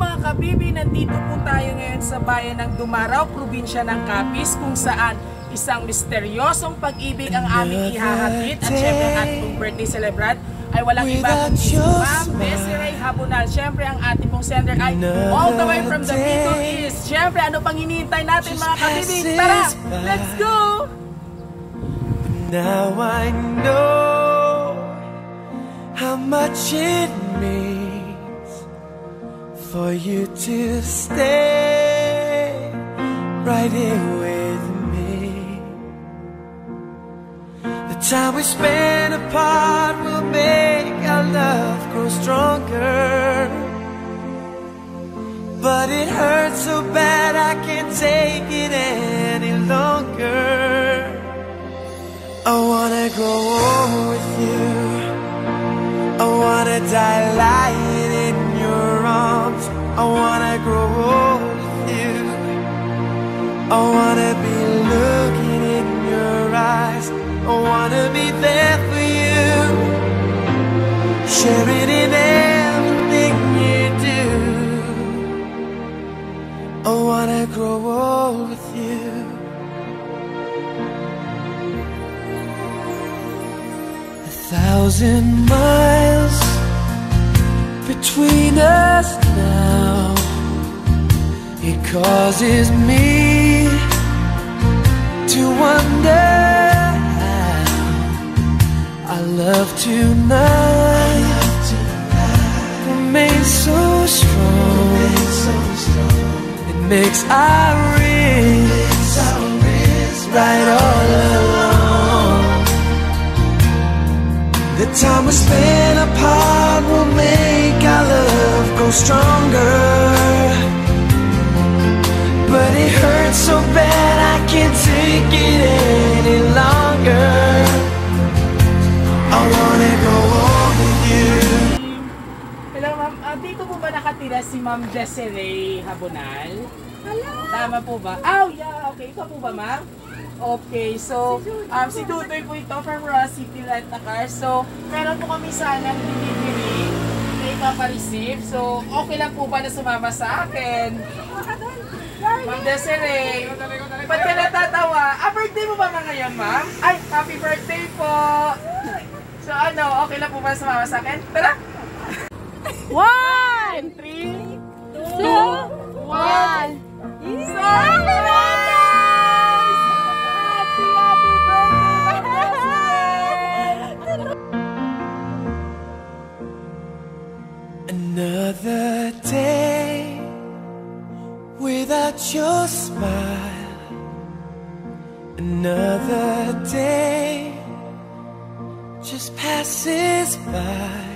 kabibi, nandito po tayo ngayon sa bayan ng Dumaraw, probinsya ng Capiz, kung saan isang misteryosong pag-ibig ang aming ihahatid at syempre ang ating birthday celebrant ay walang iba kundi si Ma'am Desiree Habunal. Syempre ang ating pong sender ay all the way from the Middle East. Syempre ano pang hinihintay natin mga kabibi? Tara, let's go! Now I know how much it means for you to stay right here with me. The time we spend apart will make our love grow stronger. But it hurts so bad I can't take it any longer. I wanna grow old with you. I wanna die lying. I wanna grow old with you. I wanna be looking in your eyes. I wanna be there for you. Sharing in everything you do. I wanna grow old with you. A thousand miles causes me to wonder how our love tonight remains so strong. It makes our wrists right all along. The time we spend apart will make our love grow stronger. Bad I can't take it any longer. I wanna go on with you. Hello ma'am, Ah, dito po ba nakatira si Ma'am Desiree Habunal? Hello! Tama po ba? Oh, yeah, okay. Ikaw po ba, ma'am? Okay, so, um, si Dudoy po ito from Ross City Rent a Car. So, meron po kami sanang delivery na ipapareceive. So, okay lang po ba na sumama sa akin? Desiree, ba't ka natatawa? Ah, birthday mo ba nga ngayon, ma'am? Ay, happy birthday po! So, ano, okay lang po ba sumama sa akin? Tara! One! Three, Two! One! Happy, happy birthday! Another without your smile. Another day just passes by.